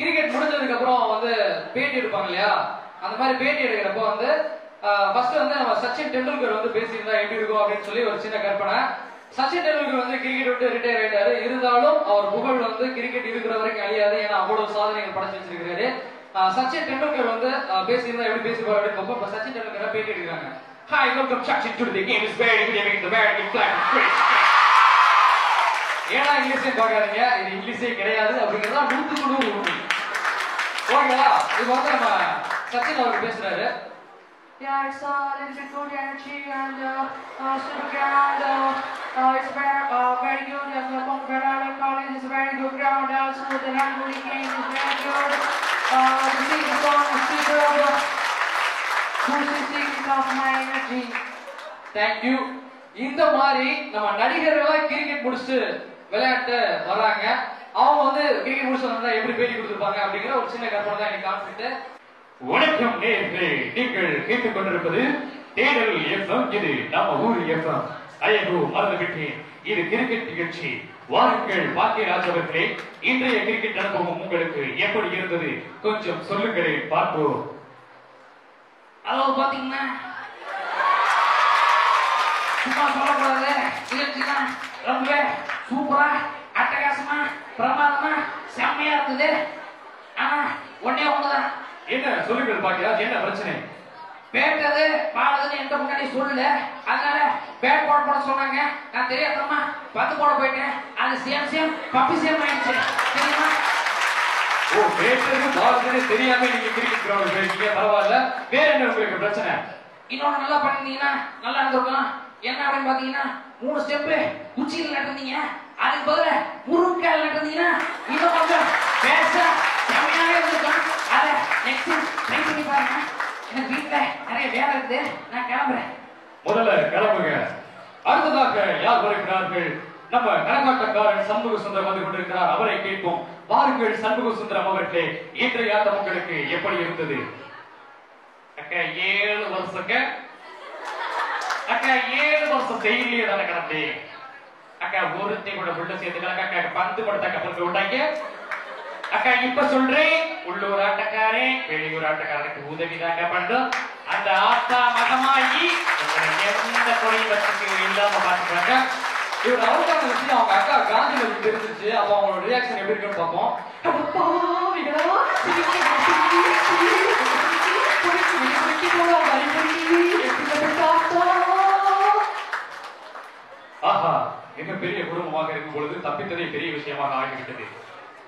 Cricket முடிஞ்சதுக்கு அப்புறம் வந்து பேட்டி எடுப்பாங்க இல்லையா? அந்த மாதிரி பேட்டி எடுக்கிறப்போ வந்து ஃபர்ஸ்ட் வந்து நம்ம சச்சின் டெண்டுல்கர் வந்து பேசியிருந்தா எப்படி இருக்கும் அப்படின்னு சொல்லி ஒரு சின்ன கற்பனை. சச்சின் டெண்டுல்கர் வந்து கிரிக்கெட் விட்டு ரிட்டையர் ஆயிட்டாரு. இருந்தாலும் அவர் புகழ் வந்து கிரிக்கெட் இருக்கிற வரைக்கும் அழியாது. ஏன்னா அவ்வளவு சாதனைகள் படைச்சு வச்சிருக்காரு சச்சின் டெண்டுல்கர் வந்து பேசியிருந்தா எப்படி பேசி போறாரு அப்படின்னு இப்ப சச்சின் டெண்டுல்கர் பேட்டி எடுக்கிறாங்க. Hi, welcome Sachin to the game. It's very good having the American flag. Great. ஏன்னா இங்கிலீஷே பார்க்காதீங்க. இது இங்கிலீஷே கிடையாது அப்படிங்கிறதா நூத்துக்கு நூறு ஓகேவா இப்போ வந்து நம்ம சச்சின் அவர்கள் பேசுறாரு Yeah, it's uh, a little bit good energy and uh, uh, super ground. Uh, uh, it's very, uh, very good. Uh, the Ponferrada College is very good ground. Also, the Rangoli game is very good. Uh, the singing song is superb. Who's singing of my energy? Thank you இந்த மாதிரி நம்ம நடிகர்களா cricket முடிச்சுட்டு விளையாட்டு வர்றாங்க அவங்க வந்து cricket முடிச்சு வந்தா எப்படி பேட்டி கொடுத்துருப்பாங்க அப்படிங்கிற ஒரு சின்ன கற்பனை தான் எனக்கு கான்செப்ட் வணக்கம் நேர்களே நீங்கள் கேட்டுக் கொண்டிருப்பது தேடல் எஃப்எம் இது நம்ம ஊர் எஃப்எம். ஐயோ மறந்து விட்டேன். இது கிரிக்கெட் நிகழ்ச்சி. வாருங்கள் பாக்கியராஜ் அவர்களே இன்றைய கிரிக்கெட் அனுபவம் உங்களுக்கு எப்படி இருந்தது? கொஞ்சம் சொல்லுங்களேன் பார்ப்போம். ஹலோ பாத்தீங்கன்னா சும்மா சொல்லக்கூடாது. நிகழ்ச்சினா ரொம்ப சூப்பரா அட்டகாசமா பிரமாதமா செம்மையா இருக்குது. ஆனா ஒன்னே ஒண்ணுதான். என்ன சொல்லுங்கள் பாக்கியராஜ் என்ன பிரச்சனை? பேட்டது பாடுதுன்னு எந்த முன்னாடி சொல்லல. அதனால பேட் போட போட சொன்னாங்க. நான் தெரியாதம்மா பத்து போட போயிட்டேன். அது சேம் சேம் பப்பி சேம் ஆயிடுச்சு. தெரியுமா? ஓ பேசுறது பாடுறது தெரியாம நீங்க கிரிக்கெட் கிரவுண்ட் போயிருக்கீங்க பரவாயில்ல. வேற என்ன உங்களுக்கு பிரச்சனை? இன்னொன்னு நல்லா பண்ணிருந்தீங்கன்னா நல்லா இருந்திருக்கும் என்ன அப்படின்னு பாத்தீங்கன்னா மூணு ஸ்டெப்பு உச்சியில் நட்டிருந்தீங்க அதுக்கு பதில முருங்கால் நடந்தீங்கன்னா இன்னும் கொஞ்சம் பேசா செம்மையாவே இருந்திருக்கும் அதை நெக்ஸ்ட் ட்ரை பண்ணி பாருங்க. எனக்கு வீட்டுல நிறைய வேலை இருக்குது நான் கிளம்புறேன். முதல்ல கிளம்புங்க. அடுத்ததாக யார் வருகிறார்கள்? நம்ம கரகாட்டக்காரன் சண்முக சுந்தரம் வந்து கொண்டிருக்கிறார். அவரை கேட்போம். வாருங்கள் சண்முக சுந்தரம் அவர்களே இன்றைய ஆட்டம் உங்களுக்கு எப்படி இருந்தது? அக்கா ஏழு வருஷங்க. அக்கா ஏழு வருஷம் டெய்லியே தானே கிடந்தேன் அக்கா ஒருத்தி கூட உள்ள சேர்த்துக்கலாம் அக்கா பந்து கூட தக்க பந்து விட்டாங்க. அக்கா இப்ப சொல்றேன். உள்ளூர் ஆட்டக்காரன் வெளியூர் ஆட்டக்காரனுக்கு உதவி தாங்க அந்த ஆத்தா மகமாயி உங்களை எந்த குறைபட்சத்துக்கு இல்லாம பாத்துக்கிறாங்க இவர் அவுட் ஆன விஷயம் அவங்க அக்கா காந்தியில தெரிஞ்சிச்சு. அப்ப அவங்களோட ரியாக்ஷன் எப்படி இருக்குன்னு பார்ப்போம். மிகப்பெரிய குடும்பமாக இருக்கும் பொழுது தப்பித்ததே பெரிய விஷயமாக ஆகிவிட்டது.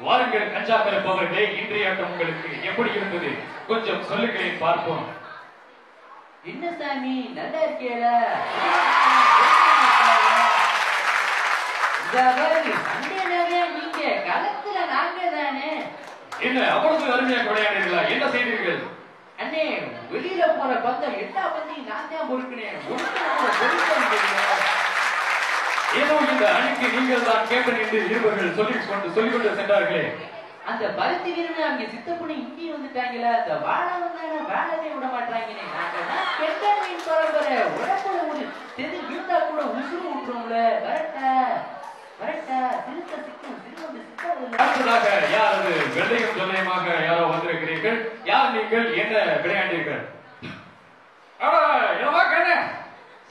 வாருங்கள் கஞ்சா பிறப்பவர்களே இன்றைய ஆட்டம் உங்களுக்கு எப்படி இருந்தது? கொஞ்சம் சொல்லுங்களேன் பார்ப்போம். என்ன சாமி நல்லா இருக்கேல நீங்க களத்துல நாங்க தானே என்ன அவ்வளவு அருமையாக விளையாடுறீர்களா என்ன செய்தீர்கள்? அண்ணே வெளியில போற பந்தம் எல்லா பந்தையும் நான் தான் பொறுக்கினேன். ஏதோ இந்த அணிக்கு நீங்கள் தான் கேப்டன் என்று இருவர்கள் கொண்டு சொல்லிக் கொண்டு சென்றார்களே. அந்த பருத்தி வீரன் அங்க சித்தப்புணி இங்கே வந்துட்டாங்களா அந்த வாழ வந்தாங்க வாழவே விட மாட்டாங்கன்னு நாங்க தான் கெட்டவனின் பரம்பரை. உடம்புல ஒரு தெரு விழுந்தா கூட உசுறு விட்டுருவோம்ல வரட்டா வரட்டா. சிறுத்த சிக்கும் அடுத்ததாக யார் அது வெள்ளையும் ஜொல்லையுமாக யாரோ வந்திருக்கிறீர்கள்? யார் நீங்கள்? என்ன விளையாண்டீர்கள்?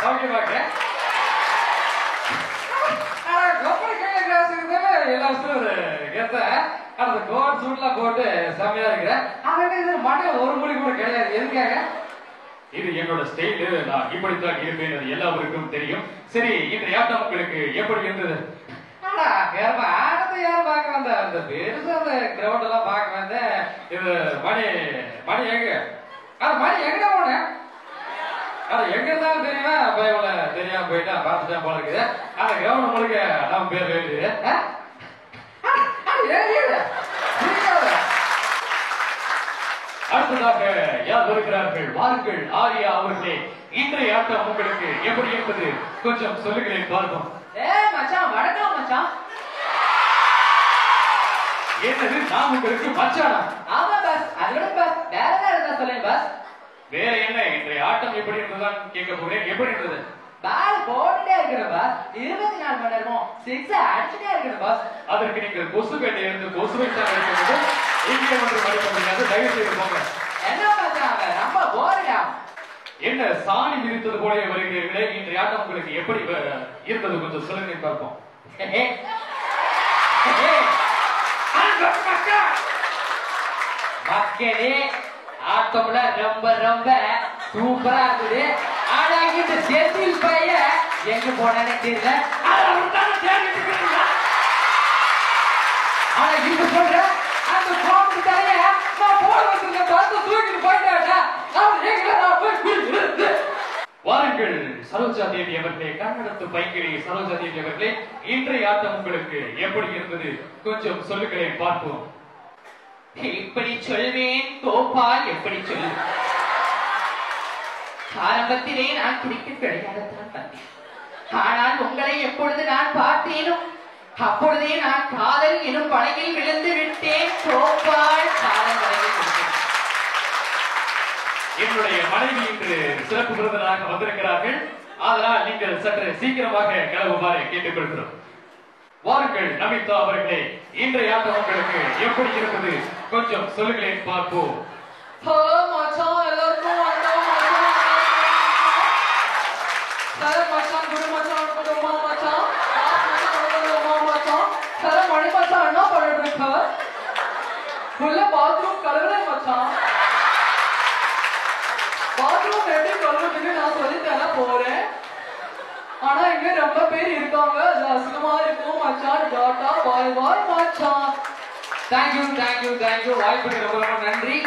சௌக்கியமாக வருஷமும் ஒரு கெத்த. அந்த suit எல்லாம் போட்டு செமையா இருக்கிற. ஆனா இது மண்டையில ஒரு கூட கிடையாது எதுக்காக இது என்னோட ஸ்டைலு நான் இப்படித்தான் இருப்பேன் அது எல்லாருக்கும் தெரியும் சரி இன்றைய ஆட்டம் உங்களுக்கு எப்படி இருந்தது மணி மணி எங்க மணி எங்கடா போன? ஆனா, எங்க இருந்தாலும் தெரியுமா? தெரியாம போயிட்டான், பார்த்துட்டான் போல இருக்குது. அந்த கிரவுண்ட் முழுக்க நம்ம பேர் எழுது அடுத்ததாக யார் வருகிறார்கள்? வாருங்கள் ஆரியா அவர்களே. இன்றைய ஆட்டம் உங்களுக்கு எப்படி இருந்தது கொஞ்சம் சொல்லுங்களேன் பார்ப்போம். ஏய் மச்சான் வணக்கம் மச்சான். என்னது? நான் உங்களுக்கு மச்சானா? ஆமா பஸ். அதோட பஸ். வேற ஏதாவது பஸ். வேற என்ன? இன்றைய ஆட்டம் எப்படி இருந்ததுதான் கேட்க போகிறேன். எப்படி இருந்தது? பால் போட்டுட்டே இருக்கிற பாஸ் இருபத்தி நாலு மணி நேரமும் சிக்ஸ் அடிச்சுட்டே இருக்கிற பாஸ் அதற்கு நீங்கள் கொசு இருந்து கொசுவை எடுக்க வேண்டும் இங்கே ஒன்று மறுக்க முடியாது. தயவு செய்து போங்க. என்ன அவன்? ரொம்ப போரியா என்ன சாணி மிதித்தது போலவே வருகிறீர்களே? இன்றைய ஆட்டம் உங்களுக்கு எப்படி இருந்தது? கொஞ்சம் சொல்லுங்க பார்ப்போம். மக்களே! ஆட்டம்ல ரொம்ப ரொம்ப சூப்பரா இருக்குது. ஆனா இந்த எங்க போனானே தெரியல. ஆனா அவர் தானே தேடிட்டு இருக்கிறீங்களா? ஆனா இப்ப சொல்ற அந்த கோபத்து தலைய நான் போட வச்சிருக்க பார்த்து தூக்கிட்டு போயிட்டாடா அவர் எங்களை நான் போய் குடிக்கிறது வாருங்கள் சரோஜா தேவி அவர்களே கன்னடத்து சரோஜா தேவி அவர்களே இன்றைய ஆட்டம் உங்களுக்கு எப்படி இருந்தது? கொஞ்சம் சொல்லுங்களேன் பார்ப்போம். இப்படி சொல்வேன் கோபால் எப்படி சொல்வேன்? ஆரம்பத்திலே நான் குடிக்க கிடையாதுதான் வந்தேன் ஆனால் உங்களை எப்பொழுது நான் பார்த்தேனோ அப்பொழுதே நான் காதல் எனும் படகில் விழுந்து விட்டேன். கோபால் காதல். என்னுடைய மனைவி இன்று சிறப்பு விருந்தினராக வந்திருக்கிறார்கள். அதனால் நீங்கள் சற்று சீக்கிரமாக கிளம்புமாறு கேட்டுக்கொள்கிறோம். வாருங்கள் நமிதா அவர்களே இன்றைய ஆட்டம் உங்களுக்கு எப்படி இருந்தது கொஞ்சம் சொல்லுங்களேன் பார்ப்போம். சர மச்சான், குரு மச்சான், குடும்பம் மச்சான். ஆ மச்சான், மச்சான். சர மணி மச்சான், என்ன பண்ணிட்டு இருக்க? உள்ள மச்சான். எப்படி கழுவுறதுன்னு நான் சொல்லித் போறேன். ஆனா இங்க ரொம்ப பேர் இருக்காங்க அது அசிங்கமா இருக்கும் மச்சான் டாட்டா பாய் பாய் மச்சான் தேங்க்யூ தேங்க்யூ தேங்க்யூ வாய்ப்புக்கு ரொம்ப ரொம்ப நன்றி